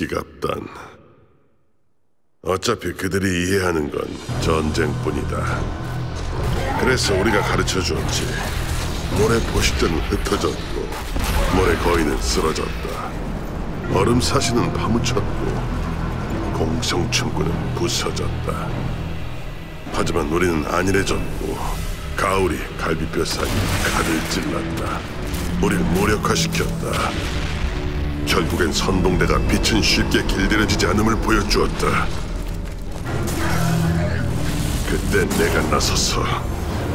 기갑단. 어차피 그들이 이해하는 건 전쟁뿐이다. 그래서 우리가 가르쳐 주었지. 모래 포식자는 흩어졌고, 모래 거인은 쓰러졌다. 얼음 사시는 파묻혔고, 공성충군은 부서졌다. 하지만 우리는 안일해졌고, 가을이 갈비뼈 사이 칼을 찔렀다. 우릴 무력화시켰다. 결국엔 선동대가 빛은 쉽게 길들여지지 않음을 보여주었다. 그때 내가 나서서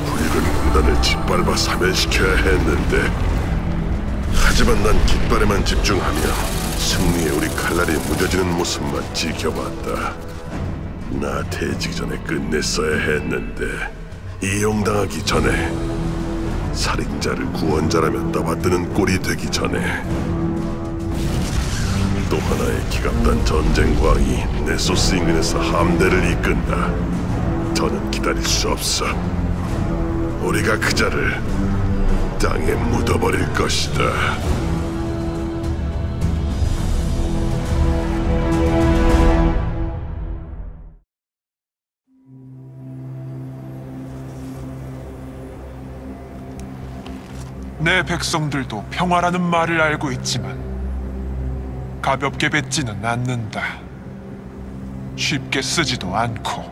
붉은 군단을 짓밟아 사멸시켜야 했는데 하지만 난 깃발에만 집중하며 승리에 우리 칼날이 무뎌지는 모습만 지켜봤다. 나태해지기 전에 끝냈어야 했는데 이용당하기 전에 살인자를 구원자라며 떠받드는 꼴이 되기 전에 또 하나의 기갑단 전쟁광이 네소스 인근에서 함대를 이끈다. 더는 기다릴 수 없어. 우리가 그자를 땅에 묻어버릴 것이다. 내 백성들도 평화라는 말을 알고 있지만 가볍게 뱉지는 않는다. 쉽게 쓰지도 않고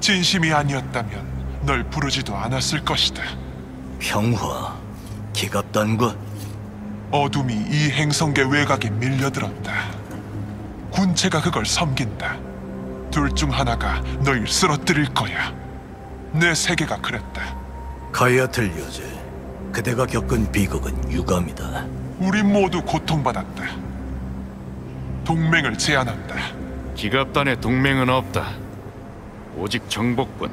진심이 아니었다면 널 부르지도 않았을 것이다. 평화, 기갑단과 어둠이 이 행성계 외곽에 밀려들었다. 군체가 그걸 섬긴다. 둘 중 하나가 널 쓰러뜨릴 거야. 내 세계가 그랬다. 가야틀 여제. 그대가 겪은 비극은 유감이다. 우리 모두 고통받았다. 동맹을 제안한다. 기갑단의 동맹은 없다. 오직 정복군.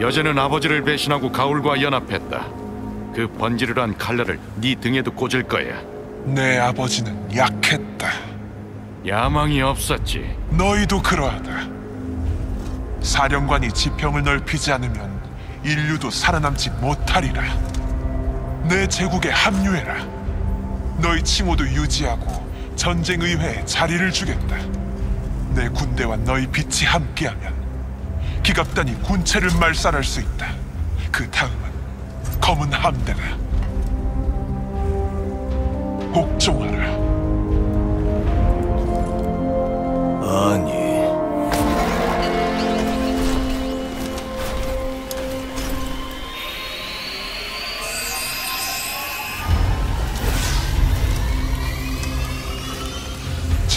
여제는 아버지를 배신하고 가울과 연합했다. 그 번지르르한 칼날을 네 등에도 꽂을 거야. 내 아버지는 약했다. 야망이 없었지. 너희도 그러하다. 사령관이 지평을 넓히지 않으면 인류도 살아남지 못하리라. 내 제국에 합류해라. 너희 칭호도 유지하고 전쟁의회에 자리를 주겠다. 내 군대와 너희 빛이 함께하면 기갑단이 군체를 말살할 수 있다. 그 다음은 검은 함대다. 복종하라. 아니,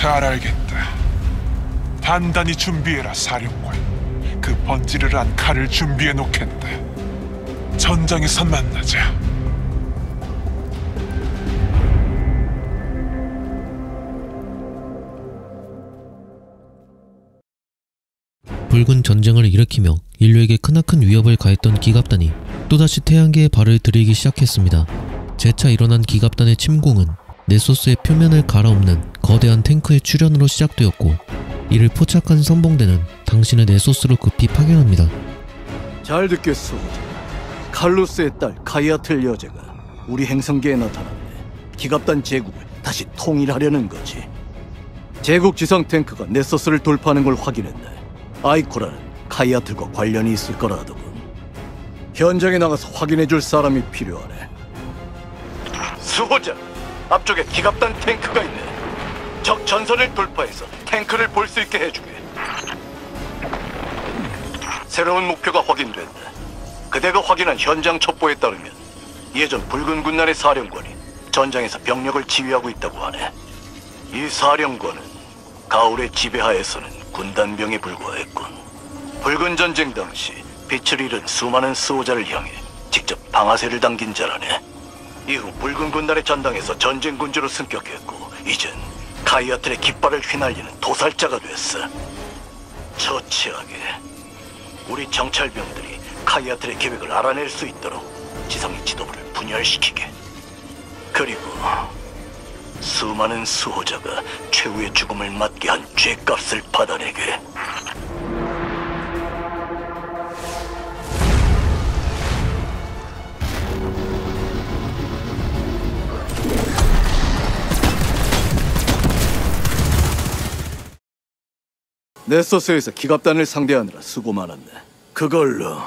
잘 알겠다. 단단히 준비해라, 사령관. 그 번지르르한 칼을 준비해 놓겠다. 전장에서 만나자. 붉은 전쟁을 일으키며 인류에게 크나큰 위협을 가했던 기갑단이 또다시 태양계에 발을 들이기 시작했습니다. 재차 일어난 기갑단의 침공은 네소스의 표면을 갈아엎는 거대한 탱크의 출현으로 시작되었고 이를 포착한 선봉대는 당신의 네소스로 급히 파견합니다. 잘 듣겠소. 칼루스의 딸 카이아틀 여제가 우리 행성계에 나타났네. 기갑단 제국을 다시 통일하려는 거지. 제국 지상 탱크가 네소스를 돌파하는 걸 확인했네. 아이코라는 카이아틀과 관련이 있을 거라 하더군. 현장에 나가서 확인해 줄 사람이 필요하네. 수호자, 앞쪽에 기갑단 탱크가 있네. 적 전선을 돌파해서 탱크를 볼 수 있게 해주게. 새로운 목표가 확인된다. 그대가 확인한 현장 첩보에 따르면 예전 붉은 군단의 사령관이 전장에서 병력을 지휘하고 있다고 하네. 이 사령관은 가울의 지배하에서는 군단병에 불과했군. 붉은 전쟁 당시 빛을 잃은 수많은 수호자를 향해 직접 방아쇠를 당긴 자라네. 이후 붉은 군단의 전당에서 전쟁 군주로 승격했고 이젠 카이아틀의 깃발을 휘날리는 도살자가 됐어. 처치하게 우리 정찰병들이 카이아틀의 계획을 알아낼 수 있도록 지성의 지도부를 분열시키게. 그리고 수많은 수호자가 최후의 죽음을 맞게 한 죄값을 받아내게. 네소스에서 기갑단을 상대하느라 수고 많았네. 그걸로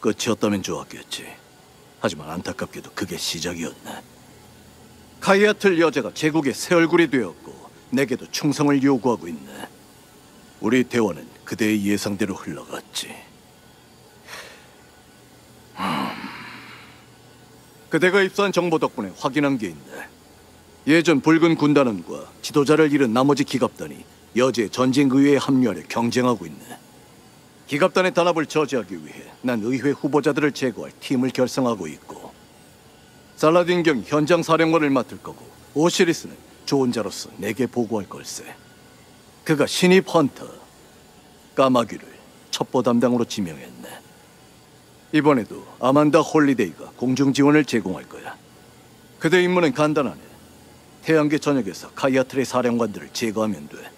끝이었다면 좋았겠지. 하지만 안타깝게도 그게 시작이었네. 카이아틀 여자가 제국의 새 얼굴이 되었고 내게도 충성을 요구하고 있네. 우리 대화는 그대의 예상대로 흘러갔지. 음. 그대가 입수한 정보 덕분에 확인한 게 있네. 예전 붉은 군단원과 지도자를 잃은 나머지 기갑단이 여제 전쟁 의회에 합류하려 경쟁하고 있네. 기갑단의 단합을 저지하기 위해 난 의회 후보자들을 제거할 팀을 결성하고 있고 살라딘 경이 현장 사령관을 맡을 거고 오시리스는 조언자로서 내게 보고할 걸세. 그가 신입 헌터 까마귀를 첩보 담당으로 지명했네. 이번에도 아만다 홀리데이가 공중 지원을 제공할 거야. 그대 임무는 간단하네. 태양계 전역에서 카이아틀의 사령관들을 제거하면 돼.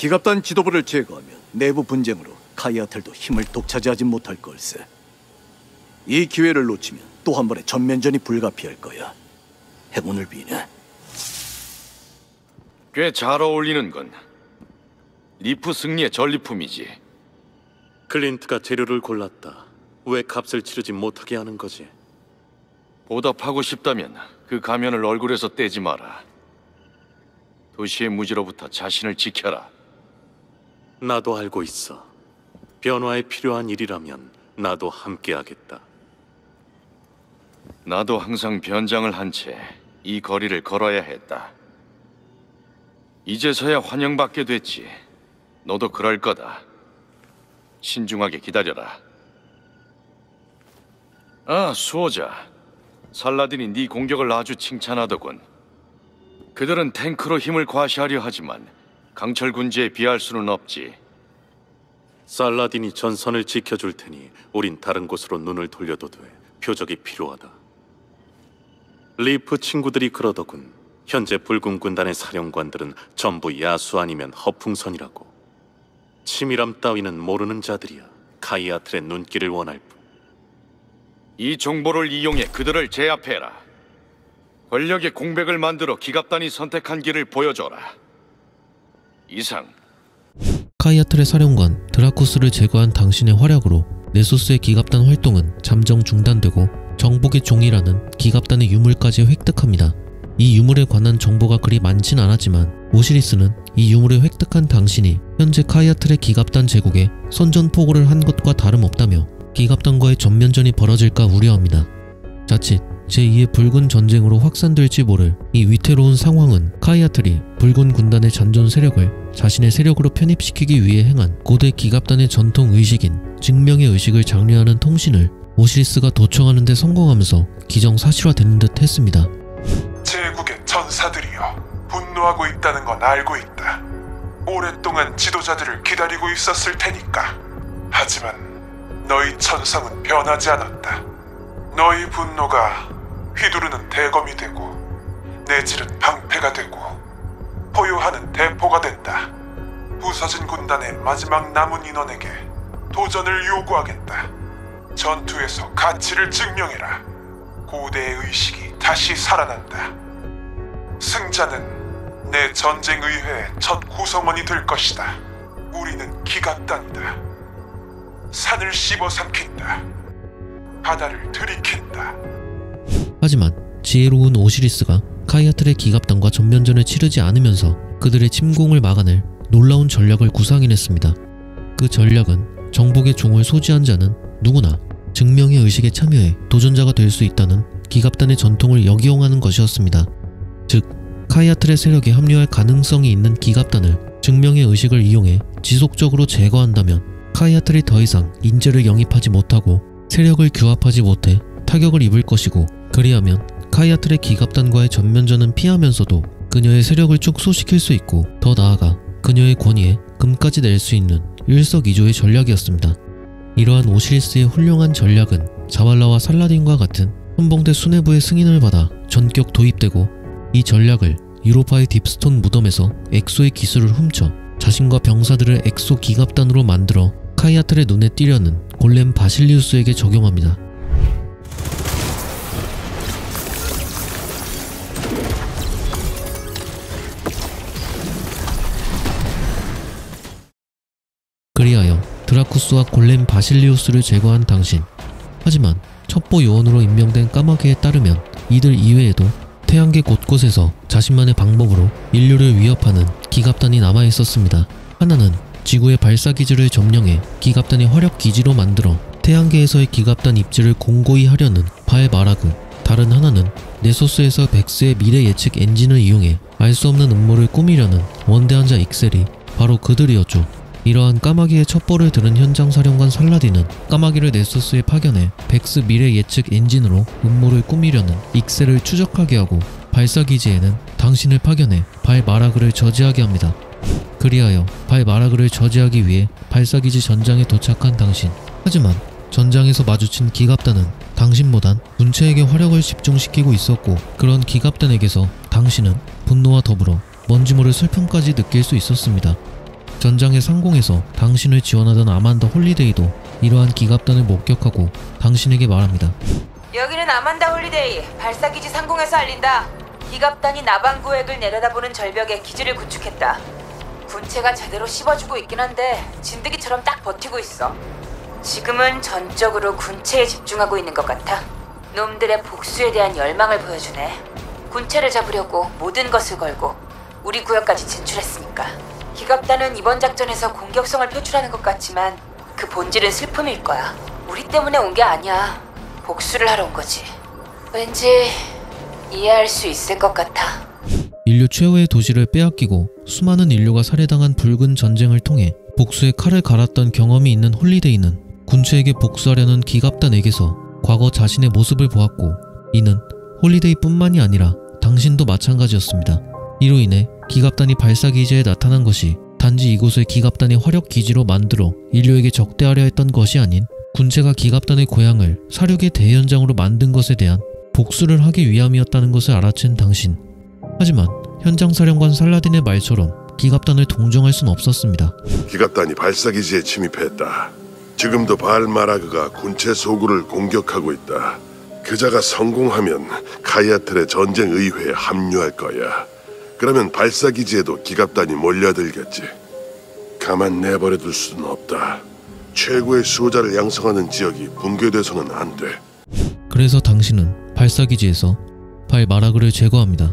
기갑단 지도부를 제거하면 내부 분쟁으로 카이아틀도 힘을 독차지하지 못할 걸세. 이 기회를 놓치면 또 한 번의 전면전이 불가피할 거야. 행운을 비네. 꽤 잘 어울리는 건 리프 승리의 전리품이지. 클린트가 재료를 골랐다. 왜 값을 치르지 못하게 하는 거지? 보답하고 싶다면 그 가면을 얼굴에서 떼지 마라. 도시의 무지로부터 자신을 지켜라. 나도 알고 있어. 변화에 필요한 일이라면 나도 함께하겠다. 나도 항상 변장을 한 채 이 거리를 걸어야 했다. 이제서야 환영받게 됐지. 너도 그럴 거다. 신중하게 기다려라. 아, 수호자. 살라딘이 네 공격을 아주 칭찬하더군. 그들은 탱크로 힘을 과시하려 하지만 강철 군지에 비할 수는 없지. 살라딘이 전선을 지켜줄 테니 우린 다른 곳으로 눈을 돌려도 돼. 표적이 필요하다. 리프 친구들이 그러더군. 현재 붉은 군단의 사령관들은 전부 야수 아니면 허풍선이라고. 치밀함 따위는 모르는 자들이야. 카이아틀의 눈길을 원할 뿐. 이 정보를 이용해 그들을 제압해라. 권력의 공백을 만들어 기갑단이 선택한 길을 보여줘라. 이상. 카이아틀의 사령관 드라쿠스를 제거한 당신의 활약으로 네소스의 기갑단 활동은 잠정 중단되고 정복의 종이라는 기갑단의 유물까지 획득합니다. 이 유물에 관한 정보가 그리 많진 않았지만 오시리스는 이 유물을 획득한 당신이 현재 카이아틀의 기갑단 제국에 선전포고를 한 것과 다름없다며 기갑단과의 전면전이 벌어질까 우려합니다. 자칫 제2의 붉은 전쟁으로 확산될지 모를 이 위태로운 상황은 카이아틀이 붉은 군단의 잔존 세력을 자신의 세력으로 편입시키기 위해 행한 고대 기갑단의 전통 의식인 증명의 의식을 장려하는 통신을 오시리스가 도청하는 데 성공하면서 기정사실화되는 듯 했습니다. 제국의 전사들이여 분노하고 있다는 건 알고 있다. 오랫동안 지도자들을 기다리고 있었을 테니까. 하지만 너희 천성은 변하지 않았다. 너희 분노가 휘두르는 대검이 되고 내질은 방패가 되고 포효하는 대포가 된다. 부서진 군단의 마지막 남은 인원에게 도전을 요구하겠다. 전투에서 가치를 증명해라. 고대의 의식이 다시 살아난다. 승자는 내 전쟁 의회의 첫 구성원이 될 것이다. 우리는 기갑단이다. 산을 씹어 삼킨다. 바다를 들이킨다. 하지만 지혜로운 오시리스가 카이아틀의 기갑단과 전면전을 치르지 않으면서 그들의 침공을 막아낼 놀라운 전략을 구상해냈습니다. 그 전략은 정복의 종을 소지한 자는 누구나 증명의 의식에 참여해 도전자가 될 수 있다는 기갑단의 전통을 역이용하는 것이었습니다. 즉, 카이아틀의 세력에 합류할 가능성이 있는 기갑단을 증명의 의식을 이용해 지속적으로 제거한다면 카이아틀이 더 이상 인재를 영입하지 못하고 세력을 규합하지 못해 타격을 입을 것이고 그리하면 카이아틀의 기갑단과의 전면전은 피하면서도 그녀의 세력을 축소시킬 수 있고 더 나아가 그녀의 권위에 금까지 낼 수 있는 일석이조의 전략이었습니다. 이러한 오시리스의 훌륭한 전략은 자발라와 살라딘과 같은 선봉대 수뇌부의 승인을 받아 전격 도입되고 이 전략을 유로파의 딥스톤 무덤에서 엑소의 기술을 훔쳐 자신과 병사들을 엑소 기갑단으로 만들어 카이아틀의 눈에 띄려는 골렘 바실리우스에게 적용합니다. 드라쿠스와 골렘 바실리우스를 제거한 당신. 하지만 첩보 요원으로 임명된 까마귀에 따르면 이들 이외에도 태양계 곳곳에서 자신만의 방법으로 인류를 위협하는 기갑단이 남아 있었습니다. 하나는 지구의 발사 기지를 점령해 기갑단의 화력 기지로 만들어 태양계에서의 기갑단 입지를 공고히 하려는 바의 마라그. 다른 하나는 네소스에서 백스의 미래 예측 엔진을 이용해 알 수 없는 음모를 꾸미려는 원대한 자 익셀이 바로 그들이었죠. 이러한 까마귀의 첩보를 들은 현장 사령관 살라딘은 까마귀를 네소스에 파견해 백스 미래 예측 엔진으로 음모를 꾸미려는 익셀을 추적하게 하고 발사기지에는 당신을 파견해 발 마라그를 저지하게 합니다. 그리하여 발 마라그를 저지하기 위해 발사기지 전장에 도착한 당신. 하지만 전장에서 마주친 기갑단은 당신보단 군체에게 화력을 집중시키고 있었고 그런 기갑단에게서 당신은 분노와 더불어 뭔지 모를 슬픔까지 느낄 수 있었습니다. 전장의 상공에서 당신을 지원하던 아만다 홀리데이도 이러한 기갑단을 목격하고 당신에게 말합니다. 여기는 아만다 홀리데이 발사기지 상공에서 알린다. 기갑단이 나방 구획을 내려다보는 절벽에 기지를 구축했다. 군체가 제대로 씹어주고 있긴 한데 진드기처럼 딱 버티고 있어. 지금은 전적으로 군체에 집중하고 있는 것 같아. 놈들의 복수에 대한 열망을 보여주네. 군체를 잡으려고 모든 것을 걸고 우리 구역까지 진출했으니까. 기갑단은 이번 작전에서 공격성을 표출하는 것 같지만 그 본질은 슬픔일 거야. 우리 때문에 온 게 아니야. 복수를 하러 온 거지. 왠지 이해할 수 있을 것 같아. 인류 최후의 도시를 빼앗기고 수많은 인류가 살해당한 붉은 전쟁을 통해 복수의 칼을 갈았던 경험이 있는 홀리데이는 군체에게 복수하려는 기갑단에게서 과거 자신의 모습을 보았고 이는 홀리데이뿐만이 아니라 당신도 마찬가지였습니다. 이로 인해 기갑단이 발사 기지에 나타난 것이 단지 이곳을 기갑단의 화력 기지로 만들어 인류에게 적대하려 했던 것이 아닌 군체가 기갑단의 고향을 살육의 대현장으로 만든 것에 대한 복수를 하기 위함이었다는 것을 알아챈 당신. 하지만 현장 사령관 살라딘의 말처럼 기갑단을 동정할 순 없었습니다. 기갑단이 발사기지에 침입했다. 지금도 발마라그가 군체 소굴을 공격하고 있다. 그자가 성공하면 카이아틀의 전쟁 의회에 합류할 거야. 그러면 발사기지에도 기갑단이 몰려들겠지. 가만 내버려둘 수는 없다. 최고의 수호자를 양성하는 지역이 붕괴돼서는 안 돼. 그래서 당신은 발사기지에서 발 마라그를 제거합니다.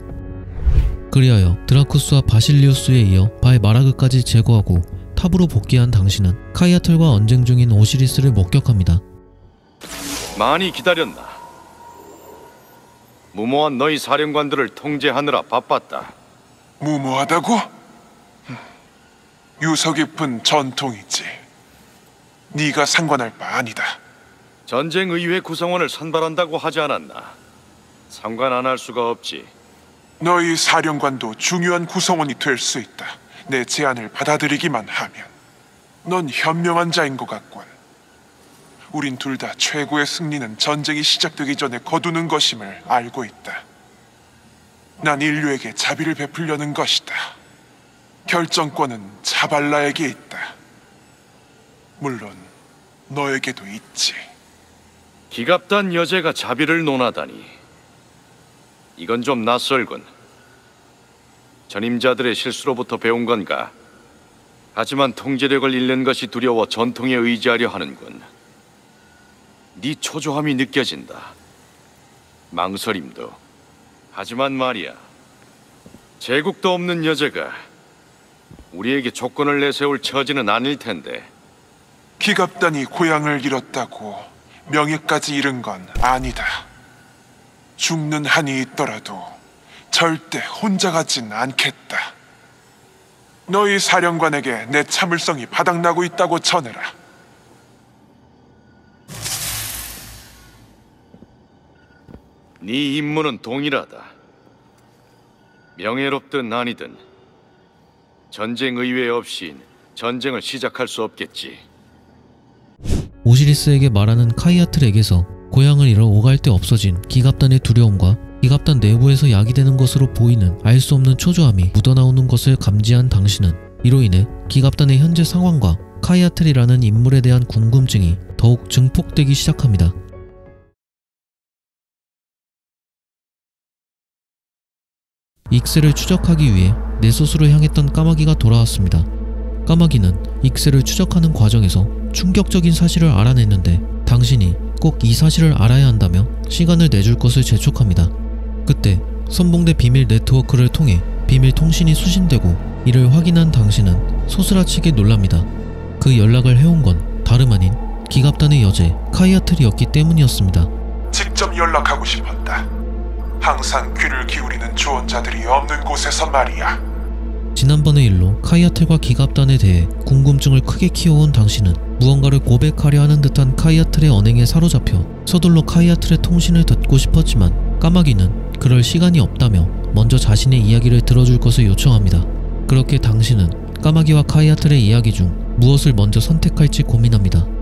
그리하여 드라쿠스와 바실리우스에 이어 발 마라그까지 제거하고 탑으로 복귀한 당신은 카이아틀과 언쟁 중인 오시리스를 목격합니다. 많이 기다렸나? 무모한 너희 사령관들을 통제하느라 바빴다. 무모하다고? 음, 유서 깊은 전통이지. 네가 상관할 바 아니다. 전쟁 의회 구성원을 선발한다고 하지 않았나? 상관 안 할 수가 없지. 너희 사령관도 중요한 구성원이 될 수 있다. 내 제안을 받아들이기만 하면. 넌 현명한 자인 것 같군. 우린 둘 다 최고의 승리는 전쟁이 시작되기 전에 거두는 것임을 알고 있다. 난 인류에게 자비를 베풀려는 것이다. 결정권은 자발라에게 있다. 물론 너에게도 있지. 기갑단 여제가 자비를 논하다니. 이건 좀 낯설군. 전임자들의 실수로부터 배운 건가? 하지만 통제력을 잃는 것이 두려워 전통에 의지하려 하는군. 네 초조함이 느껴진다. 망설임도. 하지만 말이야. 제국도 없는 여자가 우리에게 조건을 내세울 처지는 아닐 텐데. 기갑단이 고향을 잃었다고 명예까지 잃은 건 아니다. 죽는 한이 있더라도 절대 혼자 가진 않겠다. 너희 사령관에게 내 참을성이 바닥나고 있다고 전해라. 네 임무는 동일하다. 명예롭든 아니든 전쟁 의회 없이 전쟁을 시작할 수 없겠지. 오시리스에게 말하는 카이아틀에게서 고향을 잃어 오갈 데 없어진 기갑단의 두려움과 기갑단 내부에서 야기되는 것으로 보이는 알 수 없는 초조함이 묻어나오는 것을 감지한 당신은 이로 인해 기갑단의 현재 상황과 카이아틀이라는 인물에 대한 궁금증이 더욱 증폭되기 시작합니다. 익셀을 추적하기 위해 네소스로 향했던 까마귀가 돌아왔습니다. 까마귀는 익셀을 추적하는 과정에서 충격적인 사실을 알아냈는데 당신이 꼭 이 사실을 알아야 한다며 시간을 내줄 것을 재촉합니다. 그때 선봉대 비밀 네트워크를 통해 비밀 통신이 수신되고 이를 확인한 당신은 소스라치게 놀랍니다. 그 연락을 해온 건 다름 아닌 기갑단의 여제 카이아틀이었기 때문이었습니다. 직접 연락하고 싶었다. 항상 귀를 기울이는 조언자들이 없는 곳에서 말이야. 지난번의 일로 카이아틀과 기갑단에 대해 궁금증을 크게 키워온 당신은 무언가를 고백하려 하는 듯한 카이아틀의 언행에 사로잡혀 서둘러 카이아틀의 통신을 듣고 싶었지만 까마귀는 그럴 시간이 없다며 먼저 자신의 이야기를 들어줄 것을 요청합니다. 그렇게 당신은 까마귀와 카이아틀의 이야기 중 무엇을 먼저 선택할지 고민합니다.